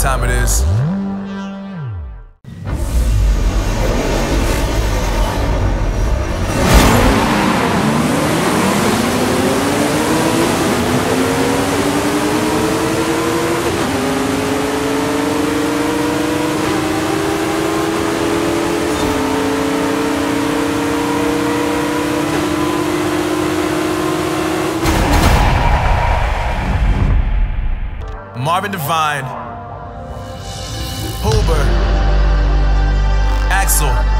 time it is. Marvin Devine, Huber, Axel.